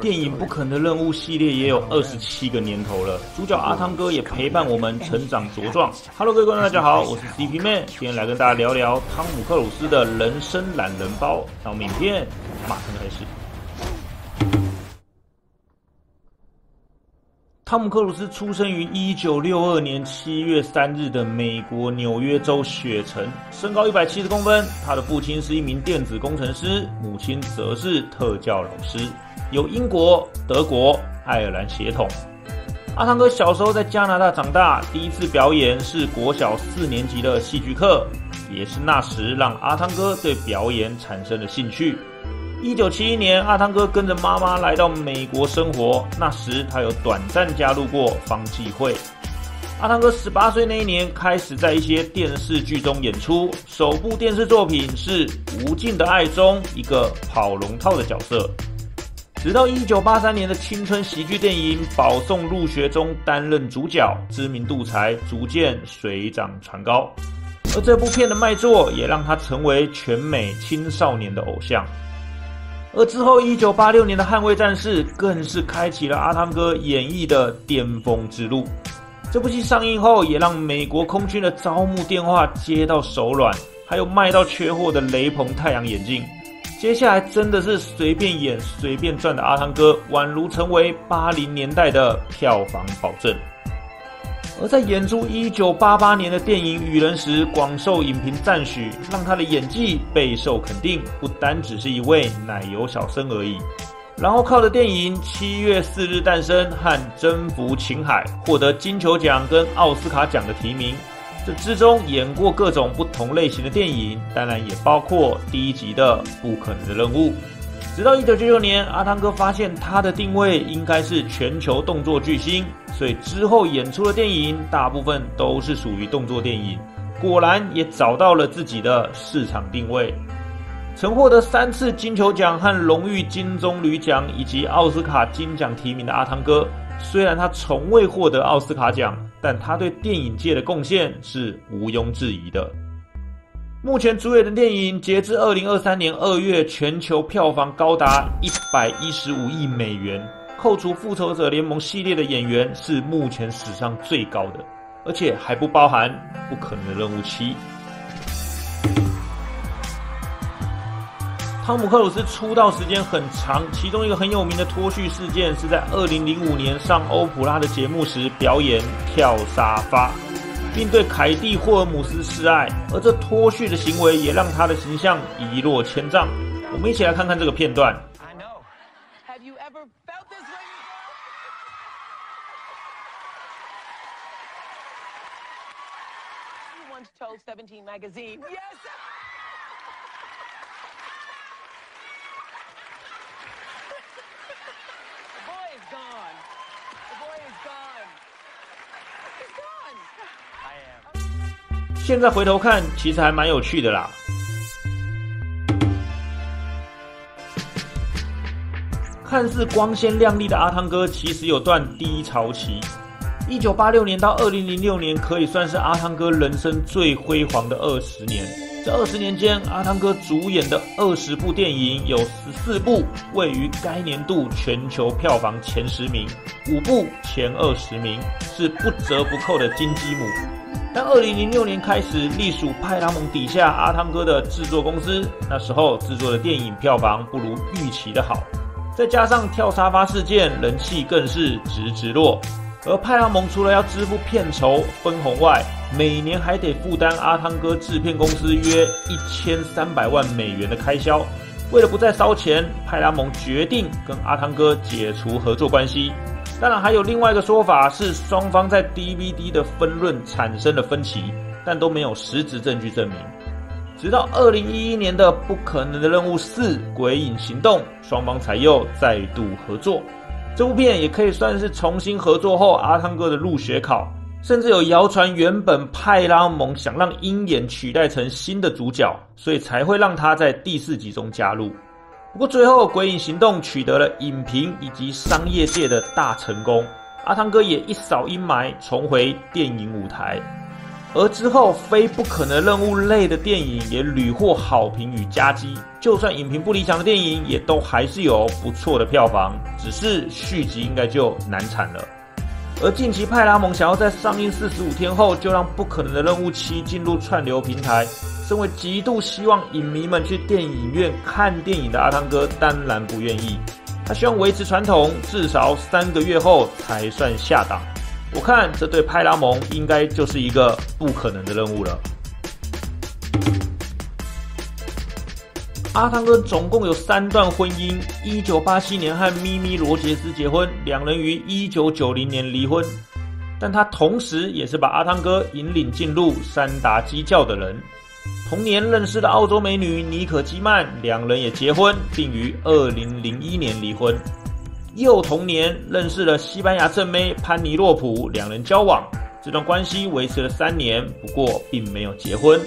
电影《不可能的任务》系列也有二十七个年头了，主角阿汤哥也陪伴我们成长茁壮。Hello，各位观众，大家好，我是 CP Man，今天来跟大家聊聊汤姆克鲁斯的人生懒人包。那我们影片马上开始。汤姆克鲁斯出生于一九六二年七月三日的美国纽约州雪城，身高一百七十公分。他的父亲是一名电子工程师，母亲则是特教老师，有英国、德国、爱尔兰血统。阿汤哥小时候在加拿大长大，第一次表演是国小四年级的戏剧课，也是那时让阿汤哥对表演产生了兴趣。一九七一年，阿汤哥跟着妈妈来到美国生活。那时，他有短暂加入过方济会。阿汤哥十八岁那一年，开始在一些电视剧中演出。首部电视作品是《无尽的爱》中一个跑龙套的角色。直到一九八三年的青春喜剧电影《保送入学》中担任主角，知名度才逐渐水涨船高。而这部片的卖座，也让他成为全美青少年的偶像。而之后，一九八六年的《捍卫战士》更是开启了阿汤哥演绎的巅峰之路。这部戏上映后，也让美国空军的招募电话接到手软，还有卖到缺货的雷朋太阳眼镜。接下来真的是随便演随便赚的阿汤哥，宛如成为八零年代的票房保证。而在演出一九八八年的电影《雨人》时，广受影评赞许，让他的演技备受肯定，不单只是一位奶油小生而已。然后靠着电影《七月四日诞生》和《征服情海》获得金球奖跟奥斯卡奖的提名。这之中演过各种不同类型的电影，当然也包括第一集的《不可能的任务》。直到一九九九年，阿汤哥发现他的定位应该是全球动作巨星，所以之后演出的电影大部分都是属于动作电影。果然也找到了自己的市场定位。曾获得三次金球奖和荣誉金棕榈奖以及奥斯卡金奖提名的阿汤哥，虽然他从未获得奥斯卡奖，但他对电影界的贡献是毋庸置疑的。目前主演的电影，截至二零二三年二月，全球票房高达一百一十五亿美元，扣除复仇者联盟系列的演员，是目前史上最高的，而且还不包含不可能的任务七。汤姆克鲁斯出道时间很长，其中一个很有名的脱序事件，是在二零零五年上欧普拉的节目时表演跳沙发。并对凯蒂·霍尔姆斯示爱，而这脱序的行为也让他的形象一落千丈。我们一起来看看这个片段。现在回头看，其实还蛮有趣的啦。看似光鲜亮丽的阿汤哥，其实有段低潮期。一九八六年到二零零六年，可以算是阿汤哥人生最辉煌的二十年。这二十年间，阿汤哥主演的二十部电影，有十四部位于该年度全球票房前十名，五部前二十名，是不折不扣的金鸡母。但二零零六年开始，隶属派拉蒙底下阿汤哥的制作公司，那时候制作的电影票房不如预期的好，再加上跳沙发事件，人气更是直直落。而派拉蒙除了要支付片酬分红外，每年还得负担阿汤哥制片公司约一千三百万美元的开销。为了不再烧钱，派拉蒙决定跟阿汤哥解除合作关系。当然，还有另外一个说法是，双方在 DVD 的分润产生了分歧，但都没有实质证据证明。直到二零一一年的《不可能的任务四：鬼影行动》，双方才又再度合作。这部片也可以算是重新合作后阿汤哥的入学考，甚至有谣传原本派拉蒙想让鹰眼取代成新的主角，所以才会让他在第四集中加入。不过最后，《鬼影行动》取得了影评以及商业界的大成功，阿汤哥也一扫阴霾，重回电影舞台。而之后非不可能任务类的电影也屡获好评与佳绩，就算影评不理想的电影，也都还是有不错的票房，只是续集应该就难产了。而近期派拉蒙想要在上映四十五天后就让《不可能的任务七》进入串流平台，身为极度希望影迷们去电影院看电影的阿汤哥当然不愿意，他希望维持传统，至少三个月后才算下档。我看这对派拉蒙应该就是一个不可能的任务了。阿汤哥总共有三段婚姻：一九八七年和咪咪罗杰斯结婚，两人于一九九零年离婚。但他同时也是把阿汤哥引领进入三达基教的人。同年认识的澳洲美女妮可基曼，两人也结婚，并于二零零一年离婚。又同年认识了西班牙正妹潘尼洛普，两人交往，这段关系维持了三年，不过并没有结婚。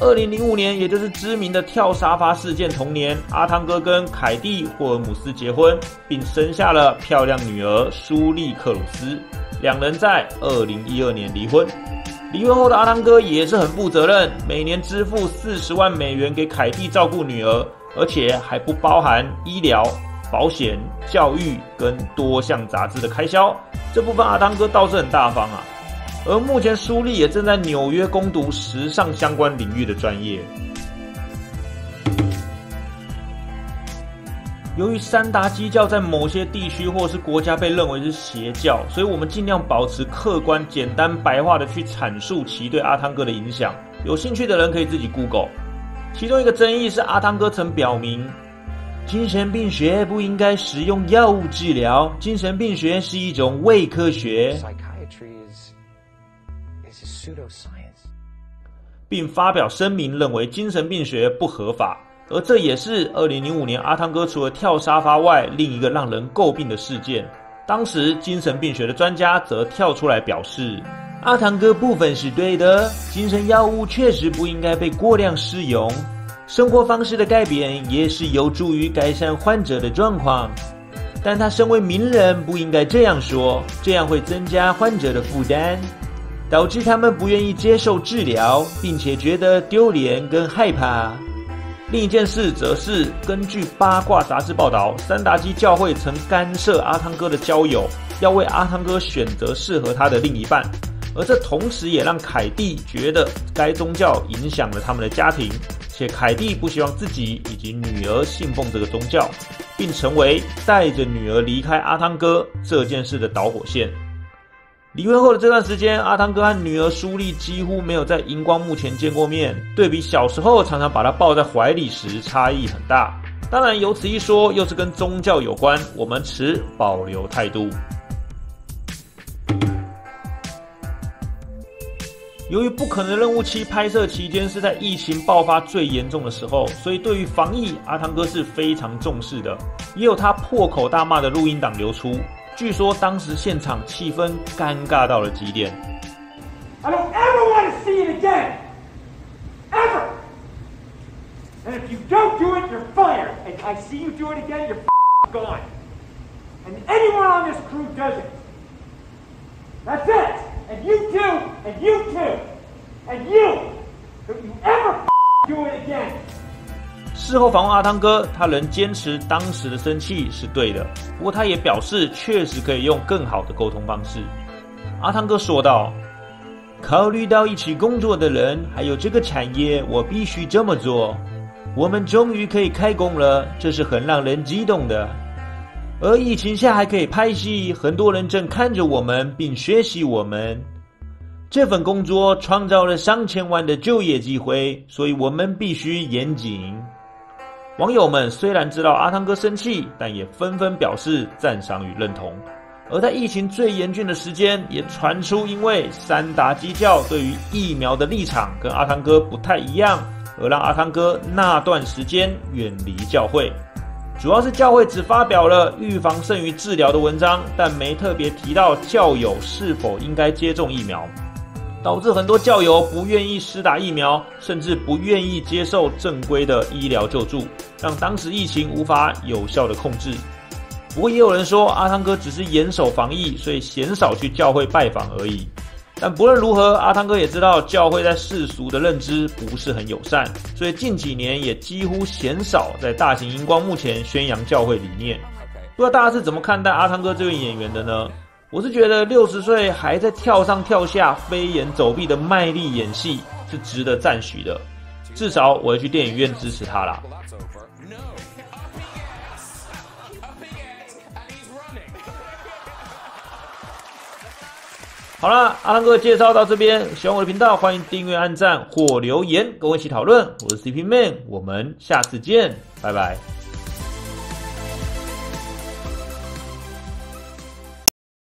二零零五年，也就是知名的跳沙发事件同年，阿汤哥跟凯蒂霍尔姆斯结婚，并生下了漂亮女儿舒丽克鲁斯。两人在二零一二年离婚。离婚后的阿汤哥也是很负责任，每年支付四十万美元给凯蒂照顾女儿，而且还不包含医疗、保险、教育跟多项杂志的开销。这部分阿汤哥倒是很大方啊。而目前，苏丽也正在纽约攻读时尚相关领域的专业。由于三达基教在某些地区或是国家被认为是邪教，所以我们尽量保持客观、简单、白话的去阐述其对阿汤哥的影响。有兴趣的人可以自己 Google。其中一个争议是，阿汤哥曾表明，精神病学不应该使用药物治疗，精神病学是一种伪科学。并发表声明，认为精神病学不合法。而这也是二零零五年阿汤哥除了跳沙发外，另一个让人诟病的事件。当时精神病学的专家则跳出来表示，阿汤哥部分是对的，精神药物确实不应该被过量使用，生活方式的改变也是有助于改善患者的状况。但他身为名人，不应该这样说，这样会增加患者的负担。导致他们不愿意接受治疗，并且觉得丢脸跟害怕。另一件事则是，根据八卦杂志报道，三达基教会曾干涉阿汤哥的交友，要为阿汤哥选择适合他的另一半。而这同时也让凯蒂觉得该宗教影响了他们的家庭，且凯蒂不希望自己以及女儿信奉这个宗教，并成为带着女儿离开阿汤哥这件事的导火线。离婚后的这段时间，阿汤哥和女儿舒丽几乎没有在荧光幕前见过面。对比小时候常常把她抱在怀里时，差异很大。当然，有此一说，又是跟宗教有关，我们持保留态度。由于《不可能任务七》拍摄期间是在疫情爆发最严重的时候，所以对于防疫，阿汤哥是非常重视的。也有他破口大骂的录音档流出。据说当时现场气氛尴尬到了极点。I don't ever want to see it again, ever. And if you don't do it, you're fired. And I see you do it again, you're gone. And anyone on this crew does it. That's it. You too. And you too. And you. Don't you ever do it again. 事后访问阿汤哥，他仍坚持当时的生气是对的。不过他也表示，确实可以用更好的沟通方式。阿汤哥说道：“考虑到一起工作的人，还有这个产业，我必须这么做。我们终于可以开工了，这是很让人激动的。而疫情下还可以拍戏，很多人正看着我们并学习我们。这份工作创造了上千万的就业机会，所以我们必须严谨。”网友们虽然知道阿汤哥生气，但也纷纷表示赞赏与认同。而在疫情最严峻的时间，也传出因为三达基教对于疫苗的立场跟阿汤哥不太一样，而让阿汤哥那段时间远离教会。主要是教会只发表了预防胜于治疗的文章，但没特别提到教友是否应该接种疫苗。导致很多教友不愿意施打疫苗，甚至不愿意接受正规的医疗救助，让当时疫情无法有效的控制。不过也有人说，阿汤哥只是严守防疫，所以鲜少去教会拜访而已。但不论如何，阿汤哥也知道教会在世俗的认知不是很友善，所以近几年也几乎鲜少在大型荧光幕前宣扬教会理念。不知道大家是怎么看待阿汤哥这位演员的呢？我是觉得六十岁还在跳上跳下、飞檐走壁的卖力演戏是值得赞许的，至少我会去电影院支持他啦。好了，阿汤哥介绍到这边，喜欢我的频道，欢迎订阅、按赞或留言，跟我一起讨论。我是 CP Man，我们下次见，拜拜。